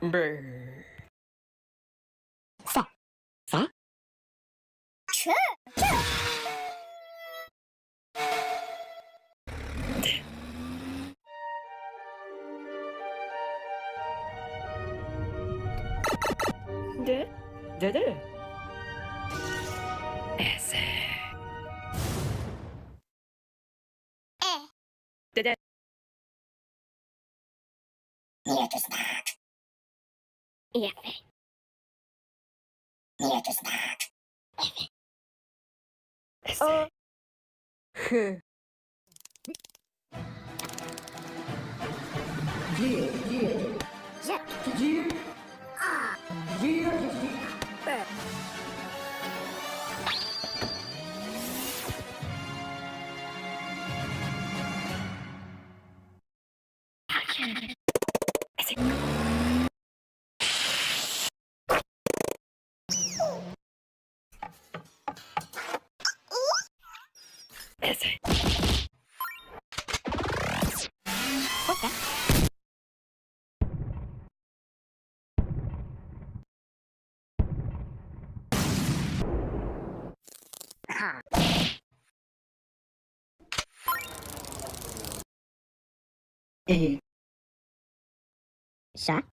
Brr. Sa. Sa. Ch. De. De de. S. E. De de. Need to snack. Efe. Need to snack. Ese. Oh. Ese. Ese. Ha. Eh. Sa.